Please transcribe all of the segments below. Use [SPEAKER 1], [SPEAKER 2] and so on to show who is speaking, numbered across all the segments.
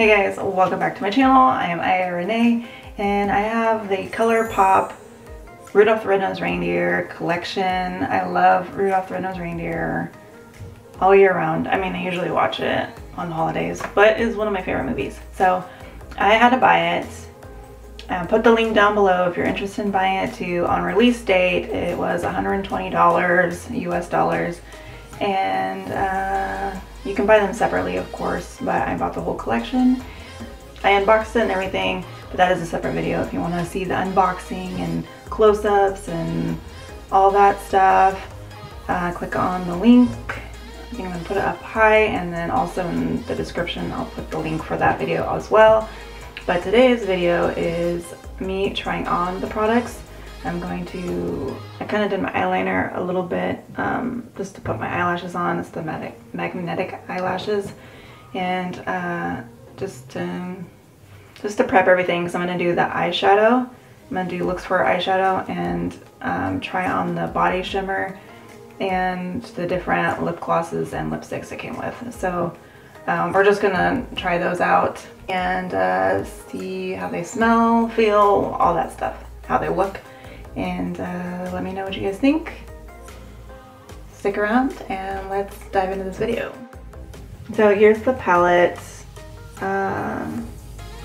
[SPEAKER 1] Hey guys, welcome back to my channel. I am Aaiya Renae and I have the ColourPop Rudolph the Red-Nosed Reindeer collection. I love Rudolph the Red-Nosed Reindeer all year round. I mean, I usually watch it on the holidays, but it's one of my favorite movies. So I had to buy it. Uh, put the link down below if you're interested in buying it too. On release date, it was $120 US dollars. And uh, you can buy them separately, of course, but I bought the whole collection. I unboxed it and everything, but that is a separate video if you want to see the unboxing and close-ups and all that stuff. Uh, click on the link. I think I'm going to put it up high and then also in the description I'll put the link for that video as well. But today's video is me trying on the products. I'm going to, I kind of did my eyeliner a little bit um, just to put my eyelashes on. It's the mag magnetic eyelashes. And uh, just, to, just to prep everything, because I'm going to do the eyeshadow. I'm going to do looks for eyeshadow and um, try on the body shimmer and the different lip glosses and lipsticks it came with. So um, we're just gonna try those out and uh, see how they smell, feel, all that stuff, how they look. And uh, let me know what you guys think. Stick around and let's dive into this video. So here's the palette. Um,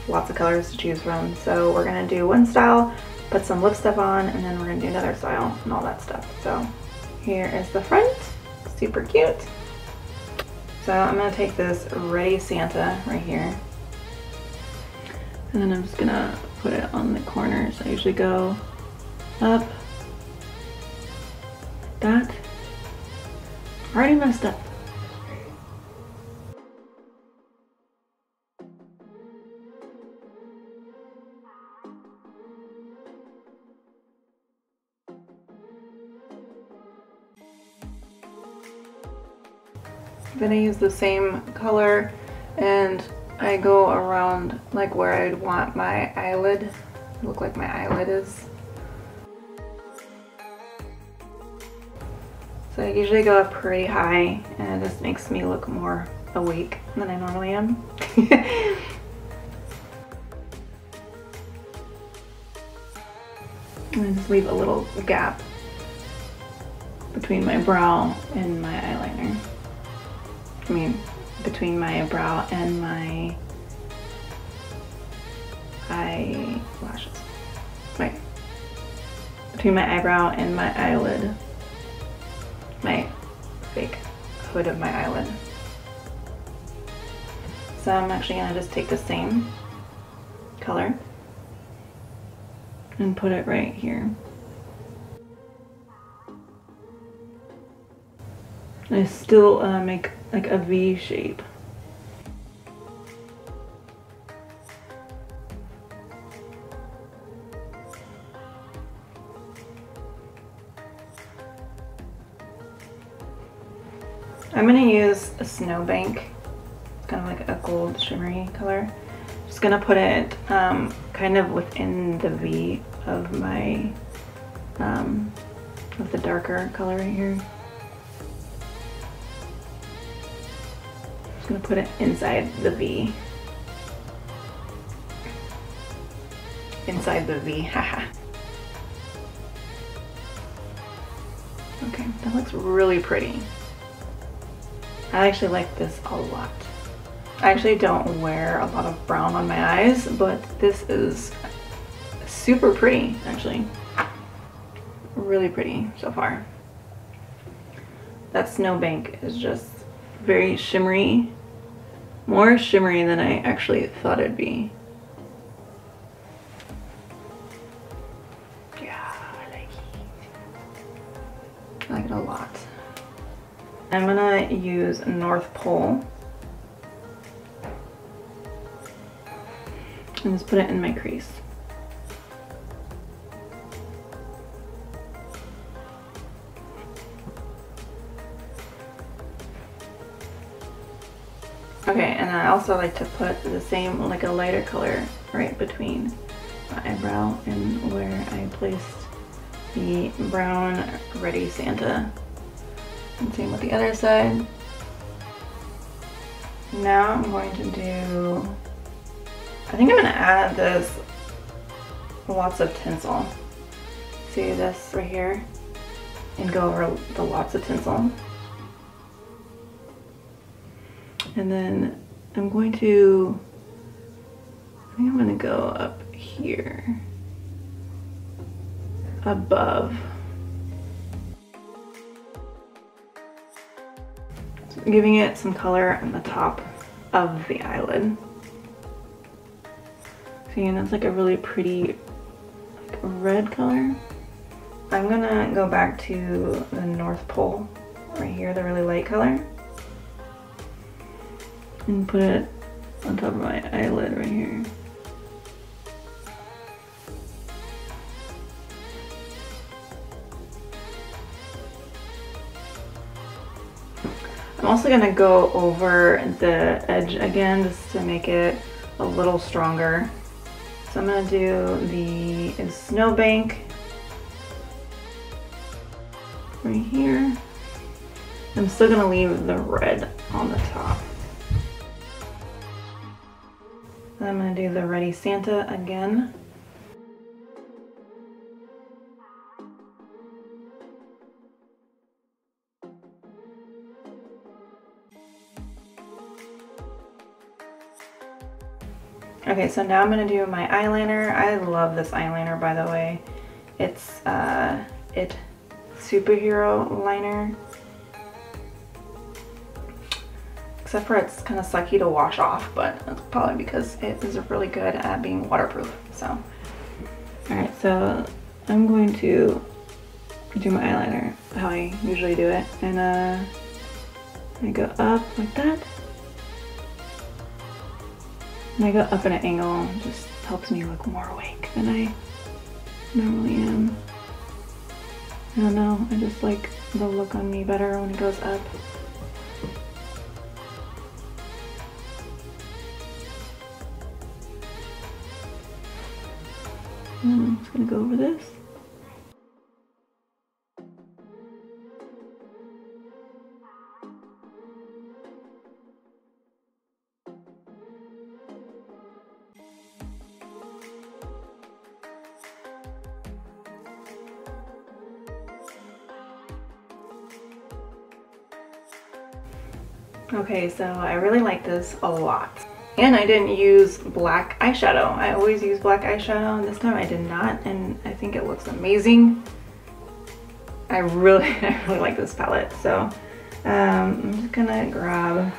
[SPEAKER 1] lots of colors to choose from. So we're gonna do one style, put some lip stuff on, and then we're gonna do another style and all that stuff. So here is the front, super cute. So I'm gonna take this Ready Santa right here. And then I'm just gonna put it on the corners. I usually go up, like that. Already messed up. Then I use the same color and I go around like where I'd want my eyelid, look like my eyelid is. So I usually go up pretty high and it just makes me look more awake than I normally am. and I just leave a little gap between my brow and my eyeliner. I mean, between my brow and my eyelashes. Right. Between my eyebrow and my eyelid. Hood of my eyelid. So I'm actually gonna just take the same color and put it right here. I still uh, make like a V shape. I'm gonna use a snowbank. It's kind of like a gold shimmery color. Just gonna put it um, kind of within the V of my, um, of the darker color right here. Just gonna put it inside the V. Inside the V, haha. okay, that looks really pretty. I actually like this a lot. I actually don't wear a lot of brown on my eyes, but this is super pretty, actually. Really pretty so far. That snowbank is just very shimmery more shimmery than I actually thought it'd be. I'm gonna use North Pole. And just put it in my crease. Okay, and I also like to put the same, like a lighter color right between my eyebrow and where I placed the brown Ready Santa. And same with the other side. Now I'm going to do I think I'm gonna add this lots of tinsel. See this right here? And go over the lots of tinsel. And then I'm going to, I think I'm gonna go up here above. Giving it some color on the top of the eyelid. See, and that's like a really pretty like, red color. I'm gonna go back to the North Pole right here, the really light color. And put it on top of my eyelid right here. Also gonna go over the edge again just to make it a little stronger. So I'm gonna do the snowbank right here. I'm still gonna leave the red on the top. Then I'm gonna do the Ready Santa again. Okay, so now I'm gonna do my eyeliner. I love this eyeliner, by the way. It's uh, It Superhero Liner. Except for it's kind of sucky to wash off, but that's probably because it is really good at being waterproof, so. All right, so I'm going to do my eyeliner how I usually do it. And uh, I go up like that. And I go up at an angle, it just helps me look more awake than I normally am. I don't know, I just like the look on me better when it goes up. Hmm, I'm just gonna go over this. Okay, so I really like this a lot. And I didn't use black eyeshadow. I always use black eyeshadow and this time I did not and I think it looks amazing. I really, I really like this palette. So um, I'm just gonna grab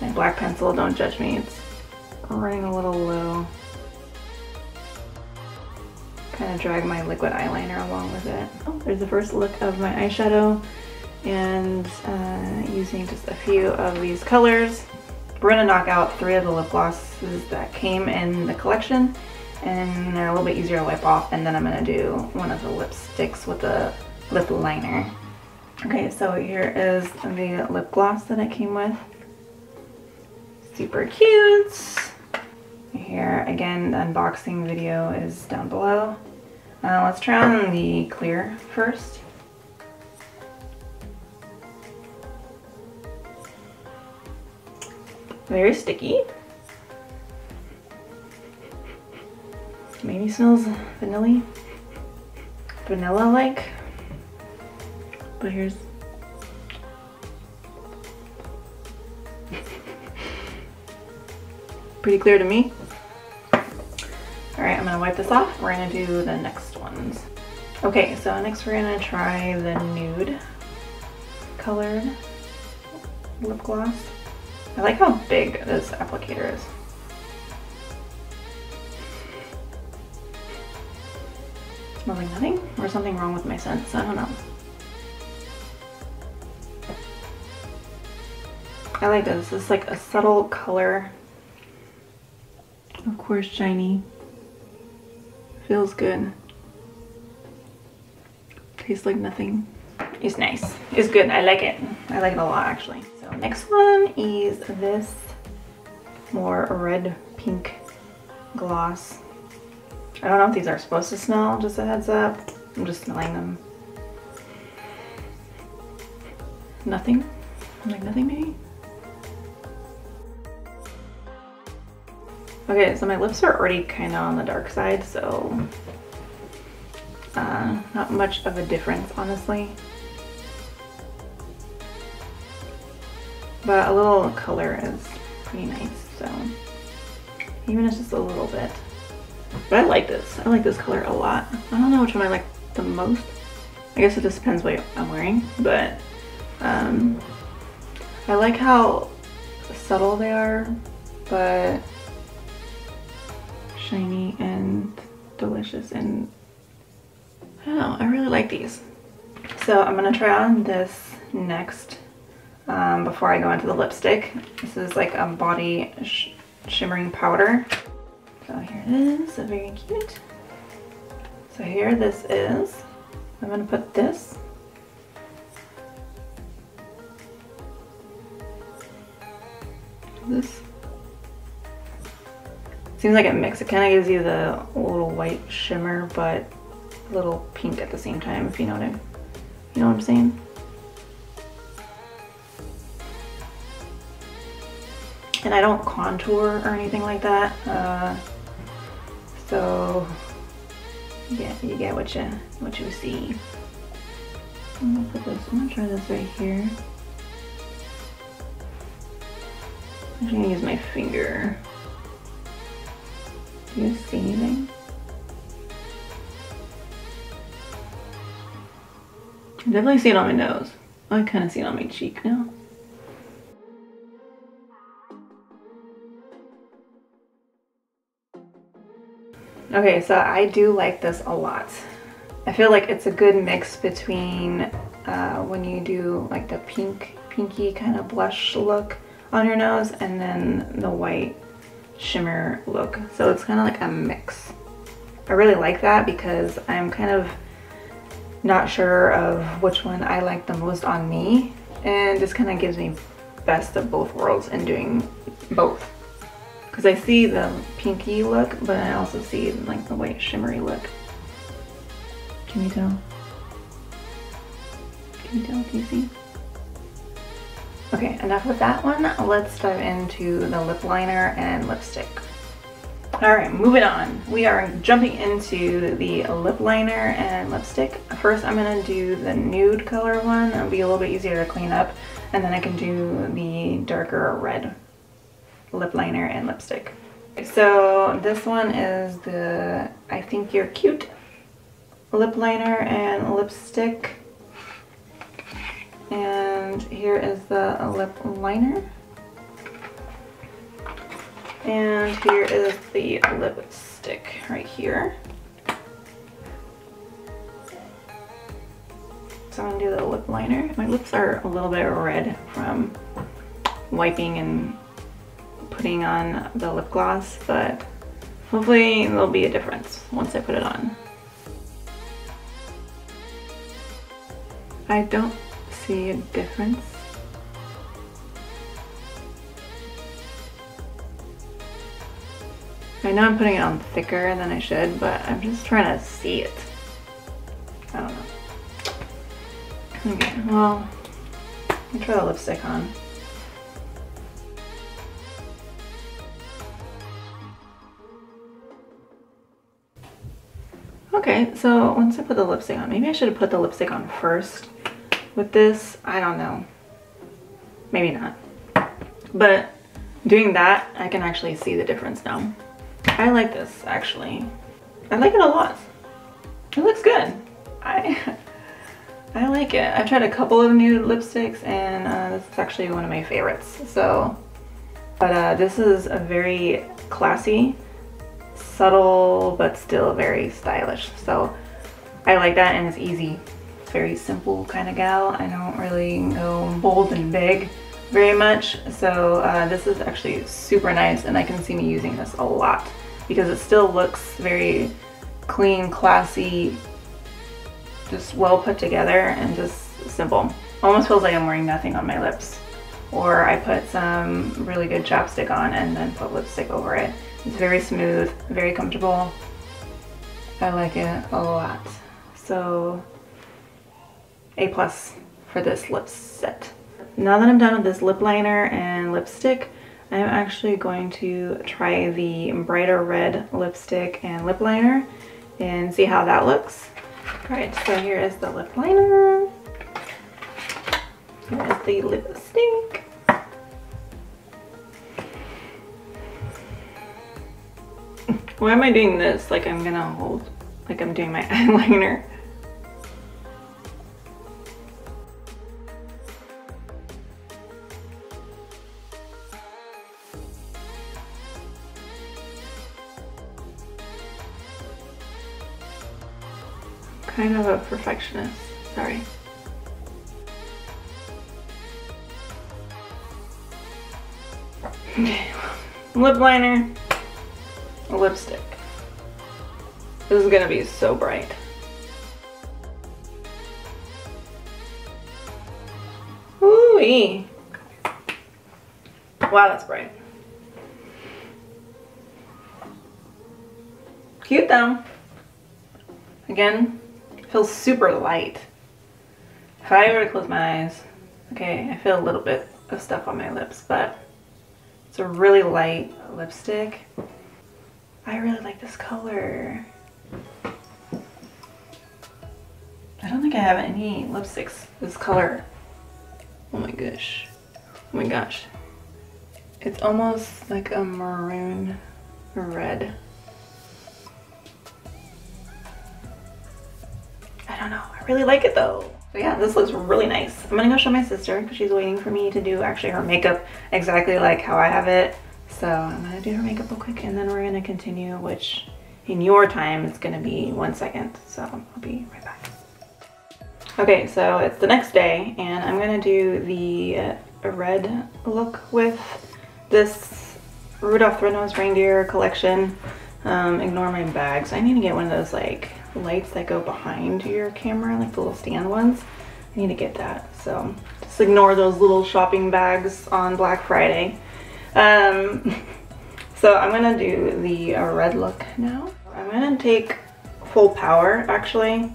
[SPEAKER 1] my black pencil. Don't judge me, it's running a little low. Kind of drag my liquid eyeliner along with it. Oh, there's the first look of my eyeshadow and uh, using just a few of these colors. We're gonna knock out three of the lip glosses that came in the collection and they're a little bit easier to wipe off and then I'm gonna do one of the lipsticks with the lip liner. Okay, so here is the lip gloss that I came with. Super cute. Here, again, the unboxing video is down below. Uh, let's try on the clear first. Very sticky. Maybe smells vanilla vanilla-like. But here's pretty clear to me. All right, I'm gonna wipe this off. We're gonna do the next ones. Okay, so next we're gonna try the nude colored lip gloss. I like how big this applicator is. Smells like nothing or something wrong with my scents, I don't know. I like this, it's like a subtle color. Of course shiny. Feels good. Tastes like nothing. It's nice. It's good, I like it. I like it a lot actually. Next one is this more red pink gloss. I don't know if these are supposed to smell, just a heads up. I'm just smelling them. Nothing? Like nothing maybe? Okay, so my lips are already kind of on the dark side, so uh, not much of a difference, honestly. But a little color is pretty nice, so even if it's just a little bit. But I like this. I like this color a lot. I don't know which one I like the most. I guess it just depends what I'm wearing, but um, I like how subtle they are, but shiny and delicious and I don't know, I really like these. So I'm gonna try on this next um, before I go into the lipstick. This is like a body sh shimmering powder. So here it is, so very cute. So here this is. I'm gonna put this. This seems like it mix. It kind of gives you the little white shimmer, but a little pink at the same time, if you know what I, you know what I'm saying. And I don't contour or anything like that. Uh, so yeah, you get what you what you see. I'm gonna put this. I'm gonna try this right here. I'm gonna use my finger. Do you see anything? I definitely see it on my nose. I kind of see it on my cheek now. Okay, so I do like this a lot. I feel like it's a good mix between uh, when you do like the pink, pinky kind of blush look on your nose and then the white shimmer look. So it's kind of like a mix. I really like that because I'm kind of not sure of which one I like the most on me and this kind of gives me best of both worlds in doing both because I see the pinky look but I also see like the white shimmery look can you tell can you tell can you see okay enough with that one let's dive into the lip liner and lipstick all right, moving on. We are jumping into the lip liner and lipstick. First, I'm gonna do the nude color one. It'll be a little bit easier to clean up. And then I can do the darker red lip liner and lipstick. So this one is the I Think You're Cute lip liner and lipstick. And here is the lip liner. And here is the lipstick right here. So I'm gonna do the lip liner. My lips are a little bit red from wiping and putting on the lip gloss, but hopefully there'll be a difference once I put it on. I don't see a difference I know I'm putting it on thicker than I should, but I'm just trying to see it. I don't know. Okay, well, I'll try the lipstick on. Okay, so once I put the lipstick on, maybe I should have put the lipstick on first with this. I don't know. Maybe not. But doing that, I can actually see the difference now. I like this actually. I like it a lot. It looks good. I I like it. I've tried a couple of new lipsticks and uh, this is actually one of my favorites. So, but uh, this is a very classy, subtle, but still very stylish. So I like that and it's easy. Very simple kind of gal. I don't really go bold and big very much. So uh, this is actually super nice and I can see me using this a lot because it still looks very clean, classy, just well put together and just simple. Almost feels like I'm wearing nothing on my lips. Or I put some really good chapstick on and then put lipstick over it. It's very smooth, very comfortable. I like it a lot. So A plus for this lip set. Now that I'm done with this lip liner and lipstick, I'm actually going to try the brighter red lipstick and lip liner and see how that looks. All right, so here is the lip liner. Here is the lipstick. Why am I doing this? Like I'm gonna hold, like I'm doing my eyeliner. kind of a perfectionist, sorry. Lip liner, lipstick. This is gonna be so bright. Ooh-wee. Wow, that's bright. Cute though. Again, feels super light. If I were to close my eyes, okay, I feel a little bit of stuff on my lips, but it's a really light lipstick. I really like this color. I don't think I have any lipsticks this color. Oh my gosh. Oh my gosh. It's almost like a maroon red. I don't know. I really like it though. So yeah, this looks really nice. I'm gonna go show my sister because she's waiting for me to do actually her makeup exactly like how I have it. So I'm gonna do her makeup real quick and then we're gonna continue, which in your time is gonna be one second. So I'll be right back. Okay, so it's the next day and I'm gonna do the red look with this Rudolph Red-Nosed Reindeer collection. Um, ignore my bags. I need to get one of those like lights that go behind your camera, like the little stand ones. I need to get that. So just ignore those little shopping bags on Black Friday. Um, so I'm gonna do the uh, red look now. I'm gonna take full power actually.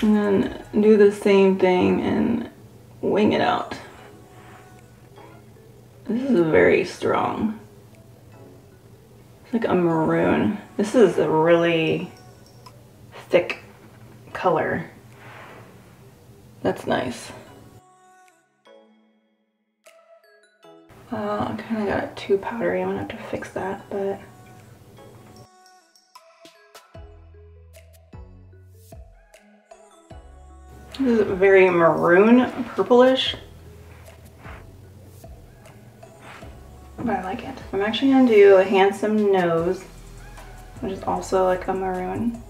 [SPEAKER 1] And then do the same thing and wing it out. This is very strong It's like a maroon. This is a really thick color. That's nice. Uh, I kind of got it too powdery. I'm gonna have to fix that, but. This is very maroon, purplish. but I like it. I'm actually gonna do a handsome nose, which is also like a maroon.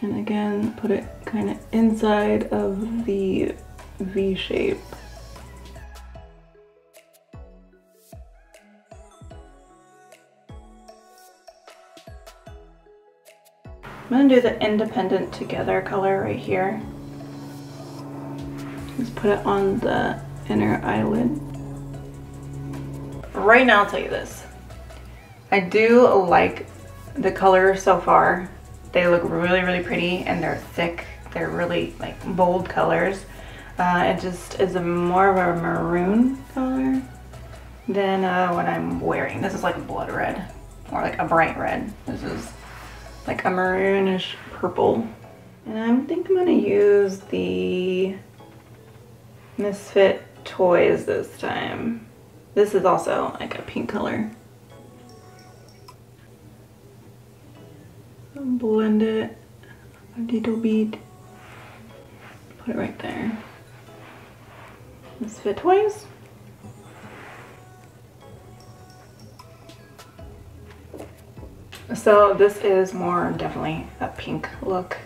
[SPEAKER 1] And again, put it kind of inside of the V shape. I'm gonna do the independent together color right here. Just put it on the inner eyelid. Right now, I'll tell you this. I do like the color so far. They look really, really pretty and they're thick. They're really like bold colors. Uh, it just is a more of a maroon color than uh, what I'm wearing. This is like a blood red or like a bright red. This is like a maroonish purple. And I think I'm gonna use the Misfit toys this time. This is also like a pink color. Blend it a little bit. Put it right there. Misfit toys. So this is more definitely a pink look.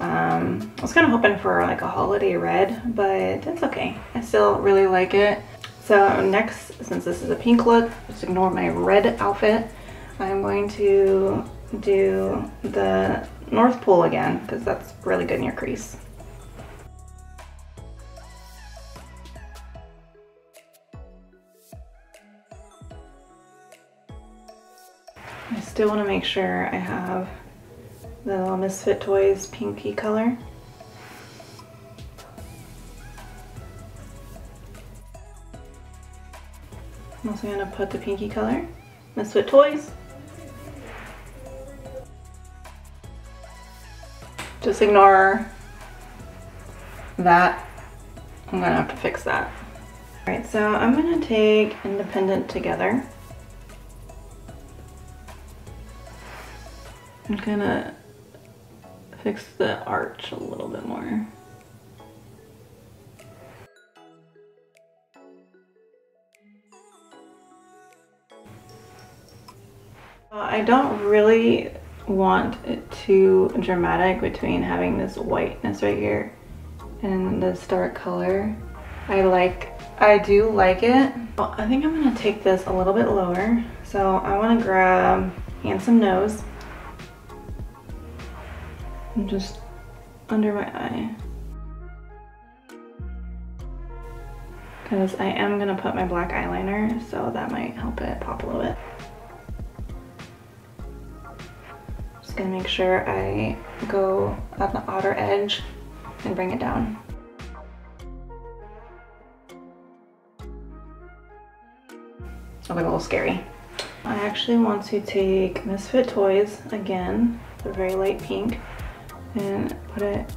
[SPEAKER 1] Um, I was kind of hoping for like a holiday red, but it's okay. I still really like it. So next, since this is a pink look, just ignore my red outfit. I'm going to do the North Pole again because that's really good in your crease. I still want to make sure I have the little Misfit Toys pinky color. I'm also going to put the pinky color, Misfit Toys. Just ignore that. I'm going to have to fix that. Alright, so I'm going to take Independent Together. I'm gonna fix the arch a little bit more. I don't really want it too dramatic between having this whiteness right here and this dark color. I like, I do like it. I think I'm gonna take this a little bit lower. So I wanna grab Handsome Nose and just under my eye. Because I am gonna put my black eyeliner, so that might help it pop a little bit. Just gonna make sure I go at the outer edge and bring it down. It'll a little scary. I actually want to take Misfit Toys again, the very light pink, and put it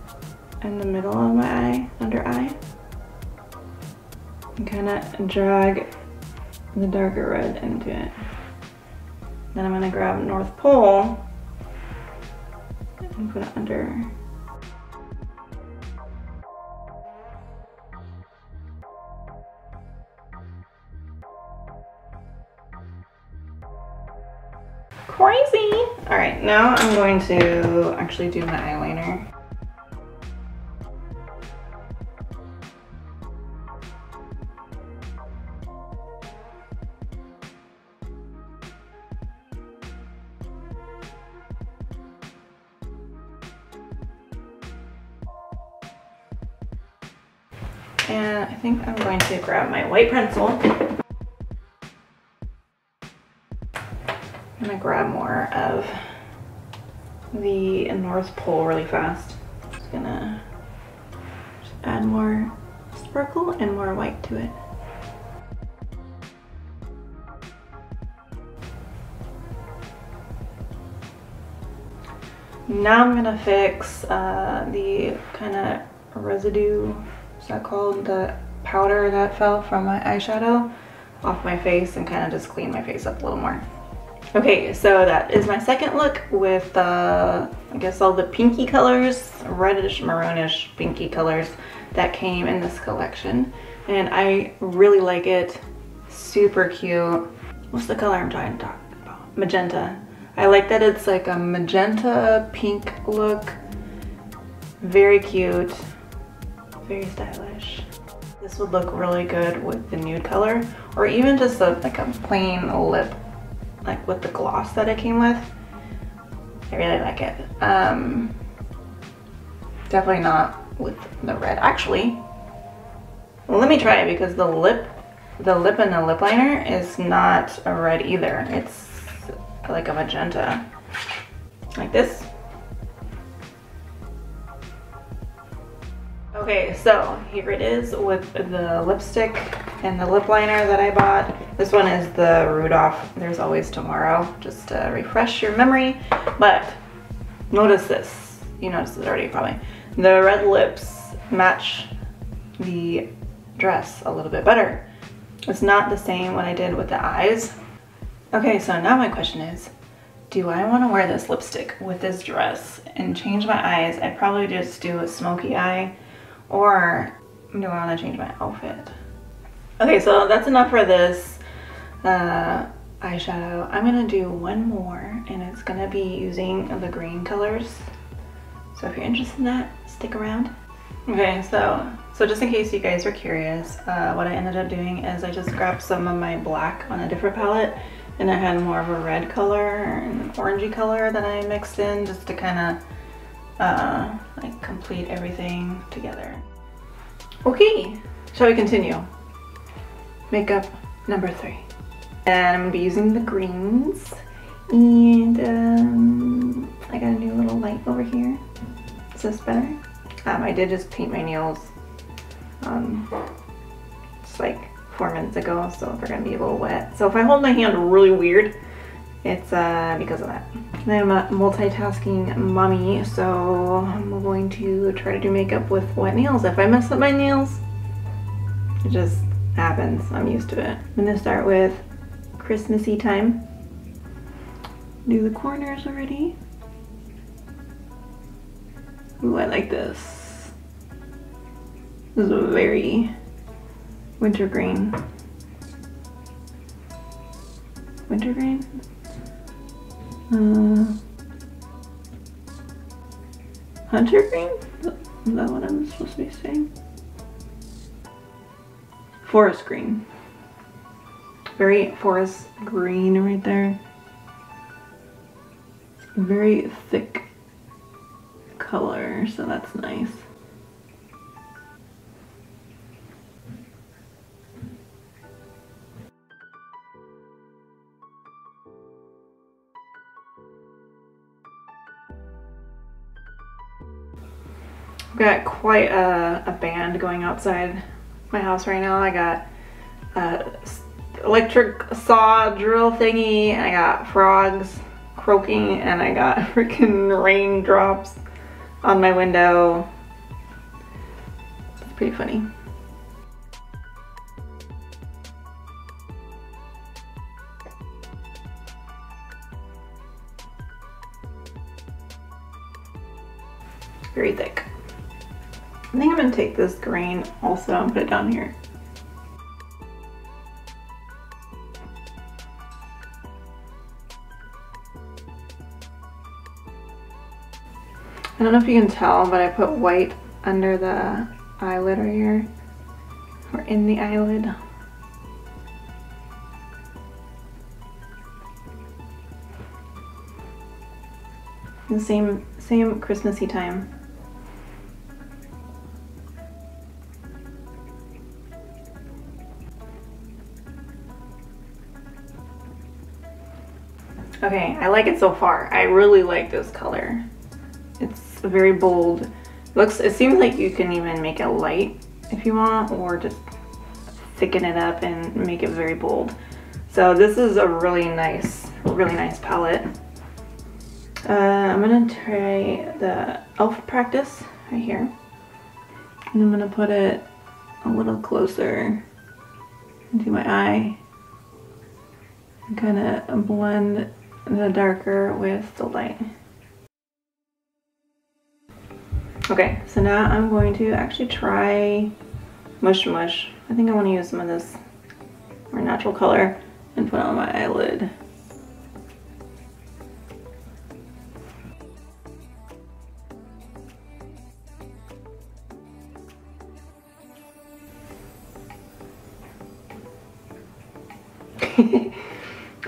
[SPEAKER 1] in the middle of my eye, under eye. And kind of drag the darker red into it. Then I'm gonna grab North Pole and put it under Alright, now I'm going to actually do my eyeliner. And I think I'm going to grab my white pencil. I'm gonna grab more of the North Pole really fast. Just gonna just add more sparkle and more white to it. Now I'm gonna fix uh, the kind of residue what's that called? The powder that fell from my eyeshadow off my face and kind of just clean my face up a little more. Okay, so that is my second look with, uh, I guess all the pinky colors, reddish, maroonish pinky colors that came in this collection. And I really like it. Super cute. What's the color I'm trying to talk about? Magenta. I like that it's like a magenta pink look. Very cute very stylish. This would look really good with the nude color or even just a, like a plain lip, like with the gloss that it came with. I really like it. Um, definitely not with the red. Actually, let me try it because the lip, the lip and the lip liner is not a red either. It's like a magenta, like this. Okay, so here it is with the lipstick and the lip liner that I bought. This one is the Rudolph There's Always Tomorrow, just to refresh your memory. But notice this, you noticed it already probably. The red lips match the dress a little bit better. It's not the same what I did with the eyes. Okay, so now my question is, do I want to wear this lipstick with this dress and change my eyes? I'd probably just do a smoky eye or do I want to change my outfit? Okay, so that's enough for this uh, eyeshadow. I'm gonna do one more and it's gonna be using the green colors. So if you're interested in that, stick around. Okay, so so just in case you guys are curious, uh, what I ended up doing is I just grabbed some of my black on a different palette and I had more of a red color and orangey color that I mixed in just to kind of uh, like complete everything together. Okay, shall we continue? Makeup number three. And I'm gonna be using the greens and um, I got a new little light over here. Is this better? Um, I did just paint my nails um, just like four minutes ago, so they're gonna be a little wet. So if I hold my hand really weird, it's uh, because of that. I'm a multitasking mommy, so I'm going to try to do makeup with wet nails. If I mess up my nails, it just happens. I'm used to it. I'm gonna start with Christmassy time. Do the corners already. Ooh, I like this. This is a very wintergreen. Wintergreen? Uh, hunter green? Is that what I'm supposed to be saying? Forest green. Very forest green right there. Very thick color, so that's nice. I've got quite a, a, band going outside my house right now. I got electric saw drill thingy, I got frogs croaking, and I got freaking raindrops on my window. Green also and put it down here. I don't know if you can tell, but I put white under the eyelid right here, or in the eyelid. The same, same Christmassy time. Okay, I like it so far. I really like this color. It's very bold. Looks, it seems like you can even make it light if you want, or just thicken it up and make it very bold. So this is a really nice, really nice palette. Uh, I'm gonna try the Elf practice right here. And I'm gonna put it a little closer into my eye kind of blend the darker with the light. Okay, so now I'm going to actually try Mush Mush. I think I want to use some of this more natural color and put on my eyelid.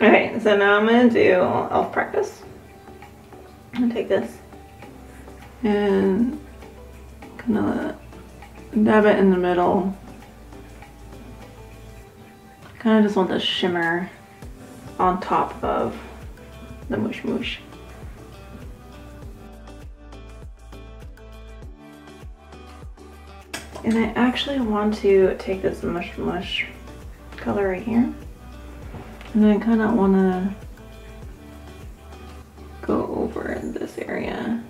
[SPEAKER 1] Okay, so now I'm gonna do Elf practice. I'm gonna take this and kind of dab it in the middle. Kind of just want the shimmer on top of the mush mush. And I actually want to take this mush mush color right here and I kind of want to go over in this area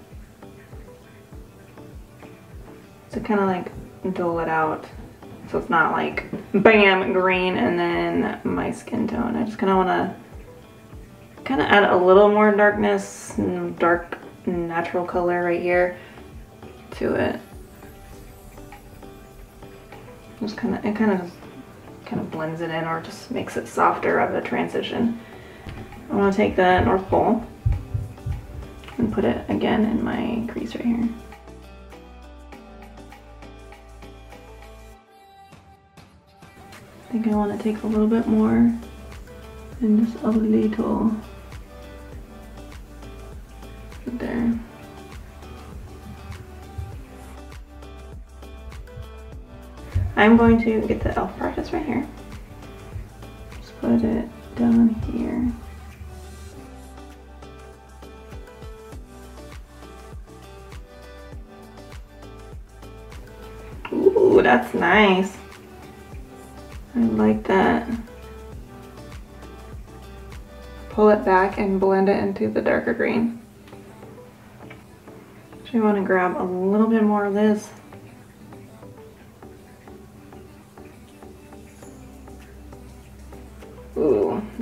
[SPEAKER 1] to kind of like dull it out so it's not like bam green and then my skin tone. I just kind of want to kind of add a little more darkness dark natural color right here to it. Just kind of, it kind of kind of blends it in or just makes it softer of a transition. I'm gonna take the North Pole and put it again in my crease right here. I think I want to take a little bit more and just a little there. I'm going to get the Elf practice right here. Just put it down here. Ooh, that's nice. I like that. Pull it back and blend it into the darker green. So you want to grab a little bit more of this.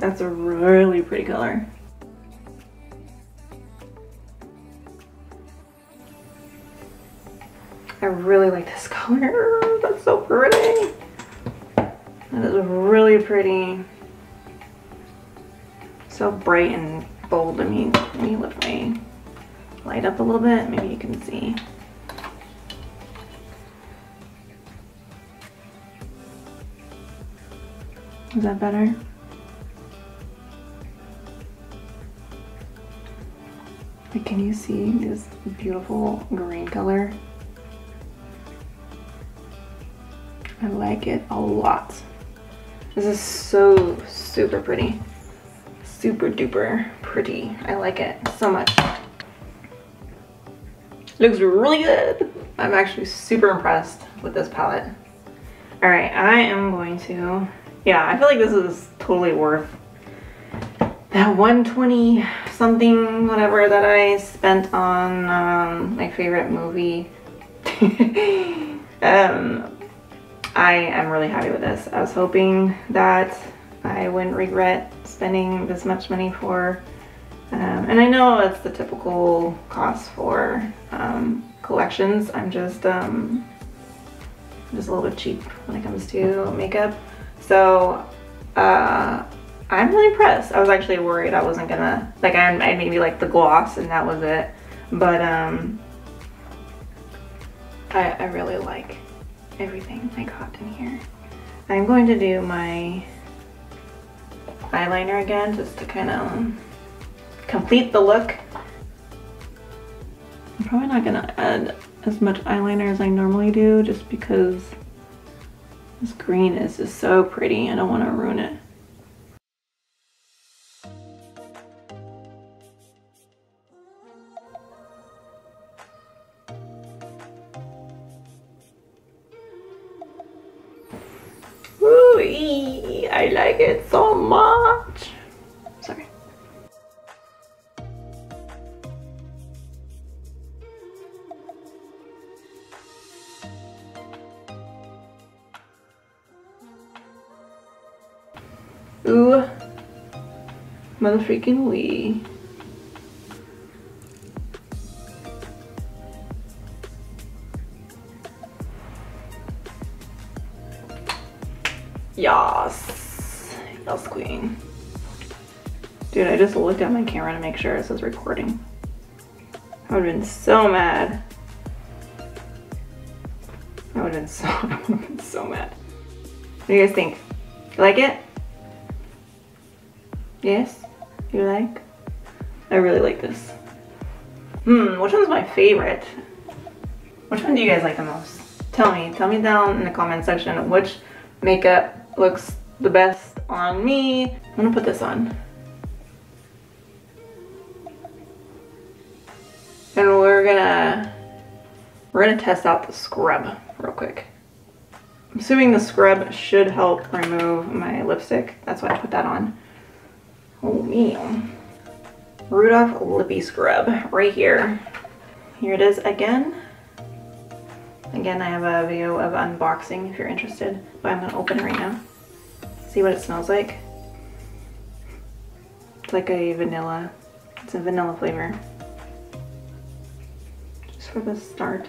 [SPEAKER 1] That's a really pretty color. I really like this color. That's so pretty. That is really pretty. So bright and bold. Let me, let me lift my light up a little bit. Maybe you can see. Is that better? Can you see this beautiful green color? I like it a lot. This is so super pretty. Super duper pretty. I like it so much. Looks really good. I'm actually super impressed with this palette. All right, I am going to, yeah, I feel like this is totally worth that 120 something, whatever that I spent on um, my favorite movie. um, I am really happy with this. I was hoping that I wouldn't regret spending this much money for, um, and I know it's the typical cost for um, collections. I'm just, um, just a little bit cheap when it comes to makeup. So, uh, I'm really impressed. I was actually worried I wasn't gonna, like I, I maybe like the gloss and that was it. But, um, I, I really like everything I got in here. I'm going to do my eyeliner again just to kind of complete the look. I'm probably not gonna add as much eyeliner as I normally do just because this green is just so pretty. And I don't want to ruin it. Freaking Lee. Yas. Yas queen. Dude, I just looked at my camera to make sure it says recording. I would have been so mad. I would have been so, so mad. What do you guys think? You like it? Yes? You like? I really like this. Hmm, which one's my favorite? Which one do you guys like the most? Tell me, tell me down in the comment section which makeup looks the best on me. I'm gonna put this on. And we're gonna, we're gonna test out the scrub real quick. I'm assuming the scrub should help remove my lipstick. That's why I put that on. Oh man. Rudolph Lippie Scrub right here. Here it is again. Again, I have a video of unboxing if you're interested, but I'm gonna open it right now. See what it smells like. It's like a vanilla, it's a vanilla flavor. Just for the start.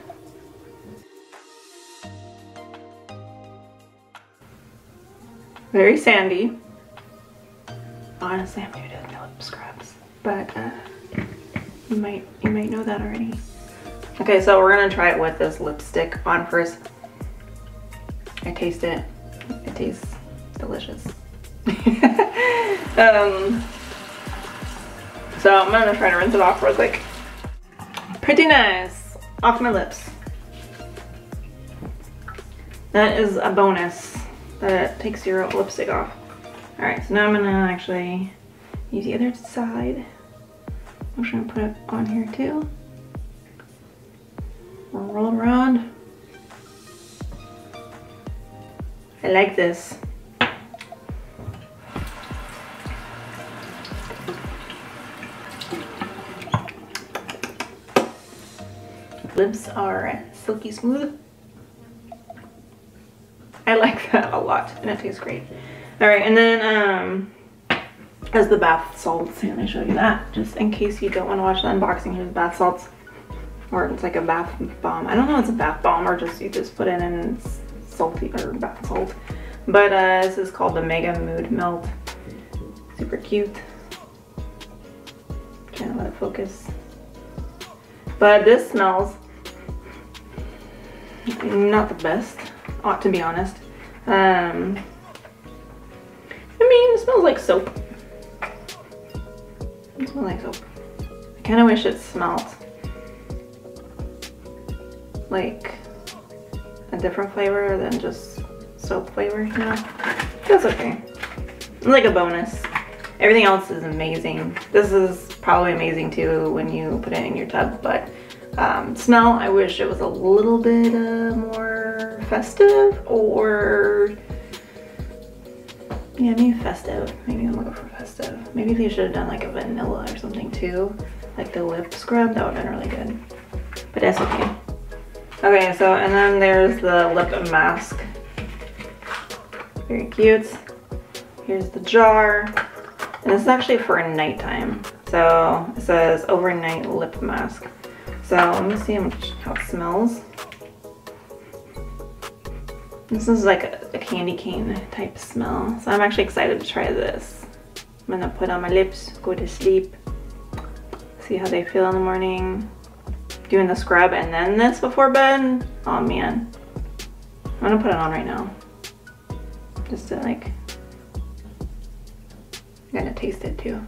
[SPEAKER 1] Very sandy. Honestly, I'm new to lip scrubs, but uh, you might you might know that already. Okay, so we're gonna try it with this lipstick on first. I taste it. It tastes delicious. um, so I'm gonna try to rinse it off real quick. Pretty nice. Off my lips. That is a bonus that takes your lipstick off. All right, so now I'm gonna actually use the other side. I'm just gonna put it on here too. Roll around. I like this. Lips are silky smooth. I like that a lot and it tastes great. All right, and then um, as the bath salts, let me show you that just in case you don't want to watch the unboxing. Here's bath salts or it's like a bath bomb. I don't know if it's a bath bomb or just you just put in salty or bath salt. But uh, this is called the Mega Mood Melt. Super cute. Trying to let it focus. But this smells not the best, ought to be honest. Um, I mean, it smells like soap. It smells like soap. I kind of wish it smelled like a different flavor than just soap flavor, you know? That's okay. Like a bonus. Everything else is amazing. This is probably amazing too when you put it in your tub, but um, smell, I wish it was a little bit uh, more festive or yeah, maybe festive. Maybe I'm looking for festive. Maybe they should have done like a vanilla or something too. Like the lip scrub, that would have been really good. But that's okay. Okay, so, and then there's the lip mask. Very cute. Here's the jar. And this is actually for nighttime. So it says overnight lip mask. So let me see how it smells. This is like a, candy cane type smell. So I'm actually excited to try this. I'm gonna put on my lips, go to sleep, see how they feel in the morning doing the scrub and then this before bed, oh man. I'm gonna put it on right now. Just to like, I'm gonna taste it too.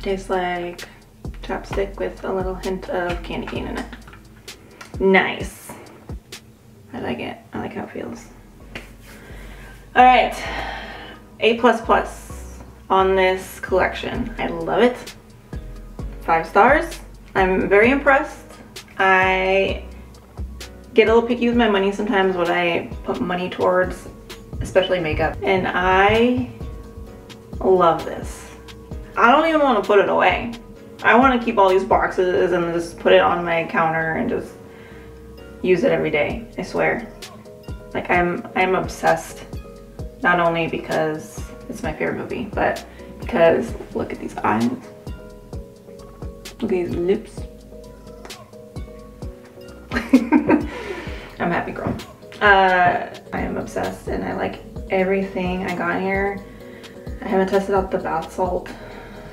[SPEAKER 1] Tastes like chapstick with a little hint of candy cane in it. Nice. I like it. I like how it feels. All right, A++ plus plus on this collection. I love it. Five stars. I'm very impressed. I get a little picky with my money sometimes what I put money towards, especially makeup. And I love this. I don't even want to put it away. I want to keep all these boxes and just put it on my counter and just use it every day, I swear. Like I'm, I'm obsessed. Not only because it's my favorite movie, but because look at these eyes. Look at these lips. I'm happy girl. Uh, I am obsessed and I like everything I got here. I haven't tested out the bath salt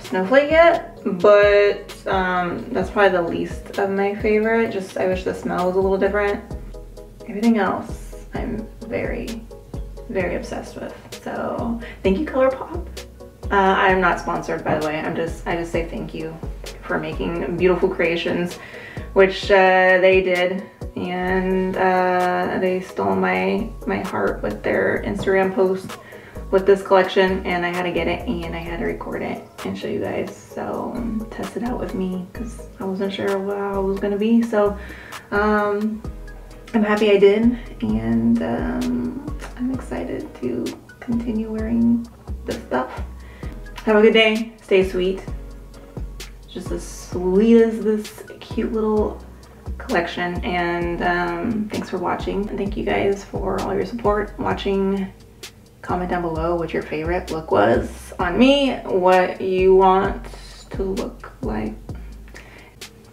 [SPEAKER 1] snowflake yet, but um, that's probably the least of my favorite. Just I wish the smell was a little different. Everything else I'm very, very obsessed with. So thank you ColourPop. Uh, I'm not sponsored by the way. I'm just, I just say thank you for making beautiful creations, which uh, they did. And uh, they stole my, my heart with their Instagram post with this collection and I had to get it and I had to record it and show you guys. So um, test it out with me because I wasn't sure what I was gonna be. So um, I'm happy I did and um, I'm excited to continue wearing this stuff. Have a good day. Stay sweet. Just as sweet as this cute little collection. And um, thanks for watching. And thank you guys for all your support, watching. Comment down below what your favorite look was on me, what you want to look like,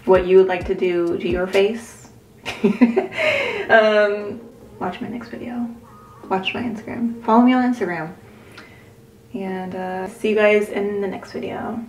[SPEAKER 1] what you would like to do to your face. um, watch my next video watch my Instagram. Follow me on Instagram. And uh, see you guys in the next video.